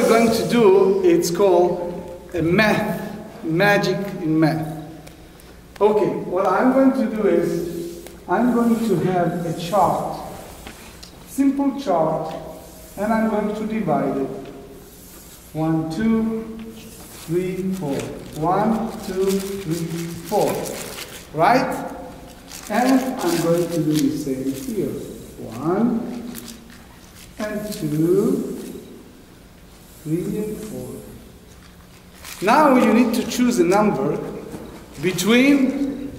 we're going to do, it's called a math, magic in math. Okay, what I'm going to do is, I'm going to have a chart, simple chart, and I'm going to divide it. One, two, three, four. One, two, three, four. Right? And I'm going to do the same here. One, and two, three, and four. Now you need to choose a number between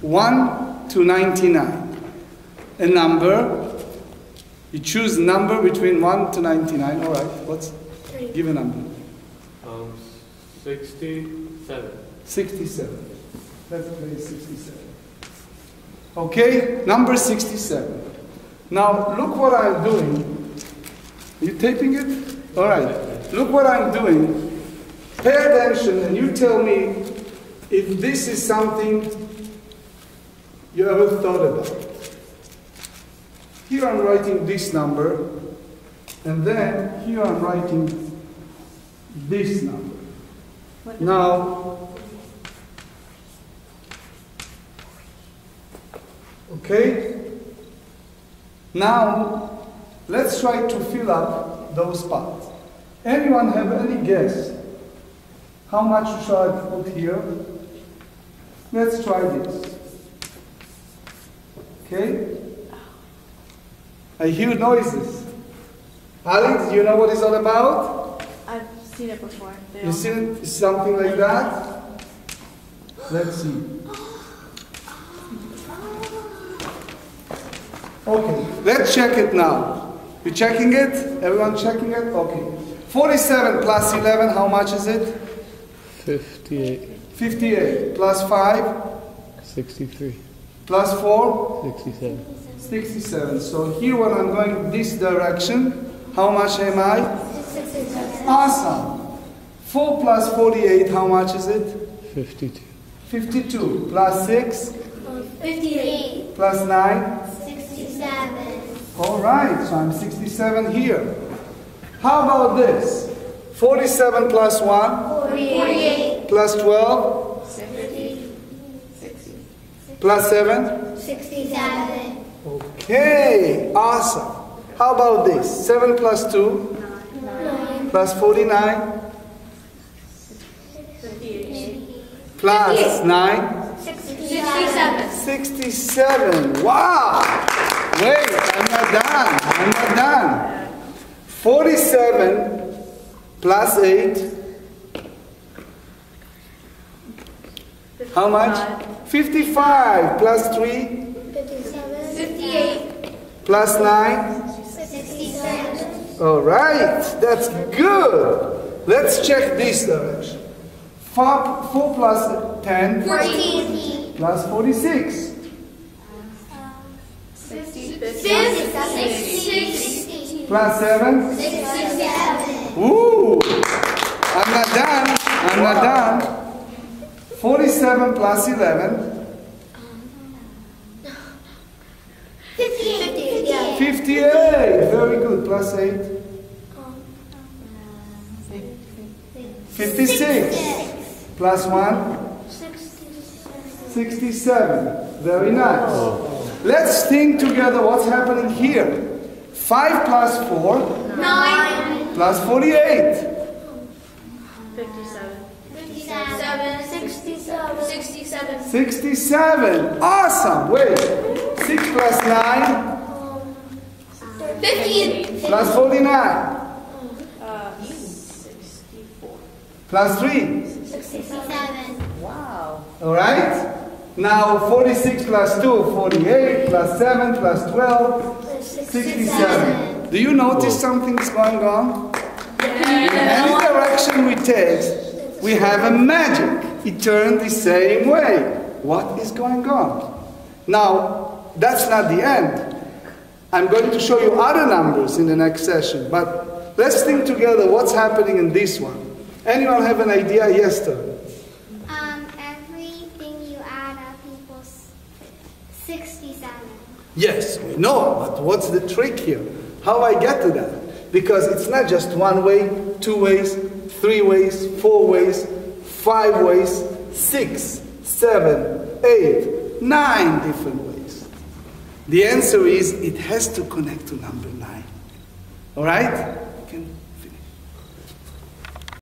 1 to 99. A number, you choose a number between 1 to 99. All right, what's, give a number. Um, 67. 67. Let's play 67. Okay, number 67. Now look what I'm doing. Are you taping it? All right. Look what I'm doing. Pay attention and you tell me if this is something you ever thought about. Here I'm writing this number, and then here I'm writing this number. Now, okay? Now, let's try to fill up those spots. Anyone have any guess? How much should I put here? Let's try this. Okay? I hear noises. Alex, do you know what it's all about? I've seen it before. They You seen something like that? Let's see. Okay, let's check it now. You checking it? Everyone checking it? Okay. 47 plus 11, how much is it? 58. 58 plus 5 63. plus 4 67. 67. So here when I'm going this direction, how much am I? 67. Awesome. 4 plus 48, how much is it? 52. 52 plus 6 58, plus 9. 67, All right, so I'm 67 here. How about this? 47 plus 1 48, plus 12 60. plus 7. 67, Okay, awesome. How about this? 7 plus 2 Nine. plus 49 plus 9. 67, 67. Wow! Wait, I'm not done. I'm not done. 47 plus 8. How much? 55 plus 3 57, 58, plus 9. 67, All right, that's good. Let's check this direction. 4, 4 plus 10 14, plus 46 60, plus 7. 67, Ooh! I'm not done. I'm not done. 47 plus 11. 58, 58. Very good. Plus 8. 56. Plus 1. 67. Very nice. Oh. Let's think together what's happening here. 5 plus 4 9, plus 48. 57. 57, 67, 67, 67. Awesome. Wait. 6 plus 9 15. plus 49 Uh, 64. plus 3. 67, Wow. All right? Now 46 plus 2, 48 plus 7 plus 12, 67. Do you notice something's going on? In any direction we take, we have a magic. It turns the same way. What is going on? Now, that's not the end. I'm going to show you other numbers in the next session, but let's think together what's happening in this one. Anyone have an idea? Yes, sir. Yes, we know, but what's the trick here? How I get to that? Because it's not just one way, two ways, three ways, four ways, five ways, six, seven, eight, nine different ways. The answer is it has to connect to number nine. All right?